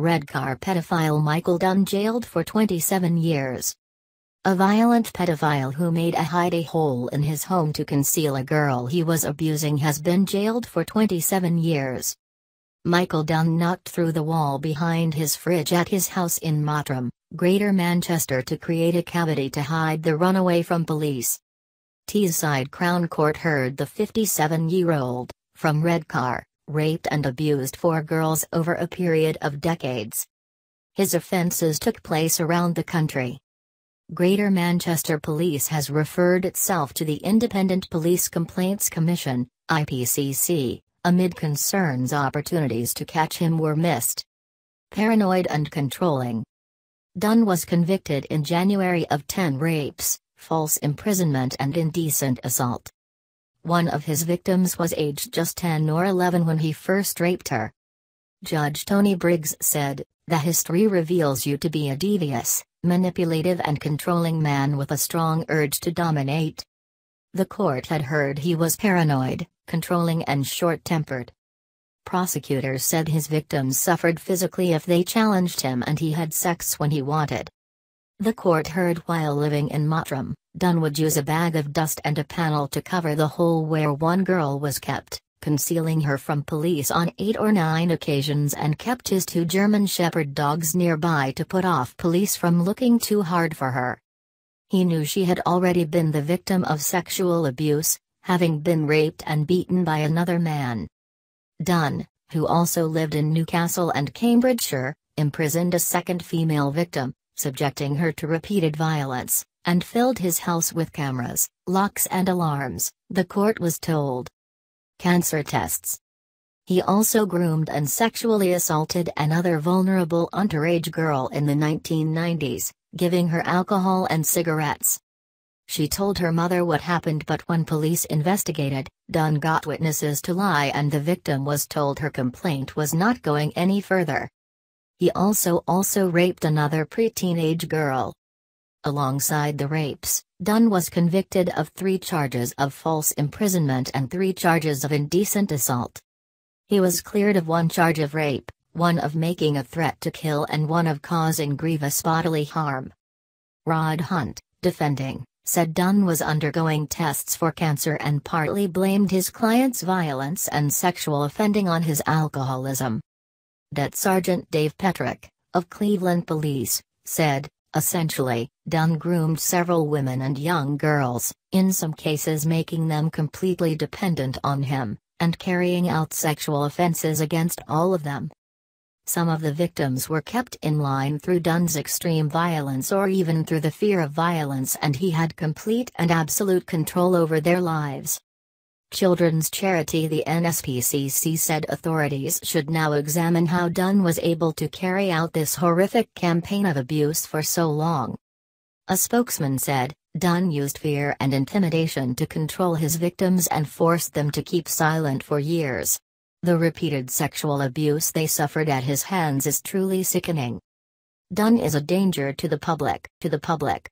Redcar pedophile Michael Dunn jailed for 27 years. A violent pedophile who made a hidey hole in his home to conceal a girl he was abusing has been jailed for 27 years. Michael Dunn knocked through the wall behind his fridge at his house in Mottram, Greater Manchester to create a cavity to hide the runaway from police. Teesside Crown Court heard the 57-year-old, from Redcar, raped and abused four girls over a period of decades. His offences took place around the country. Greater Manchester Police has referred itself to the Independent Police Complaints Commission, IPCC, amid concerns opportunities to catch him were missed. Paranoid and controlling. Dunn was convicted in January of 10 rapes, false imprisonment and indecent assault. One of his victims was aged just 10 or 11 when he first raped her. Judge Tony Briggs said, The history reveals you to be a devious, manipulative and controlling man with a strong urge to dominate. The court had heard he was paranoid, controlling and short-tempered. Prosecutors said his victims suffered physically if they challenged him and he had sex when he wanted. The court heard while living in Mottram, Dunn would use a bag of dust and a panel to cover the hole where one girl was kept, concealing her from police on eight or nine occasions and kept his two German Shepherd dogs nearby to put off police from looking too hard for her. He knew she had already been the victim of sexual abuse, having been raped and beaten by another man. Dunn, who also lived in Newcastle and Cambridgeshire, imprisoned a second female victim, subjecting her to repeated violence, and filled his house with cameras, locks and alarms, the court was told cancer tests. He also groomed and sexually assaulted another vulnerable underage girl in the 1990s, giving her alcohol and cigarettes. She told her mother what happened but when police investigated, Dunn got witnesses to lie and the victim was told her complaint was not going any further. He also also raped another pre-teenage girl. Alongside the rapes, Dunn was convicted of three charges of false imprisonment and three charges of indecent assault. He was cleared of one charge of rape, one of making a threat to kill and one of causing grievous bodily harm. Rod Hunt, defending, said Dunn was undergoing tests for cancer and partly blamed his client's violence and sexual offending on his alcoholism. Det Sergeant Dave Petrick, of Cleveland Police, said, Essentially, Dunn groomed several women and young girls, in some cases making them completely dependent on him, and carrying out sexual offenses against all of them. Some of the victims were kept in line through Dunn's extreme violence or even through the fear of violence and he had complete and absolute control over their lives. Children's charity the NSPCC said authorities should now examine how Dunn was able to carry out this horrific campaign of abuse for so long. A spokesman said, Dunn used fear and intimidation to control his victims and forced them to keep silent for years. The repeated sexual abuse they suffered at his hands is truly sickening. Dunn is a danger to the public, to the public.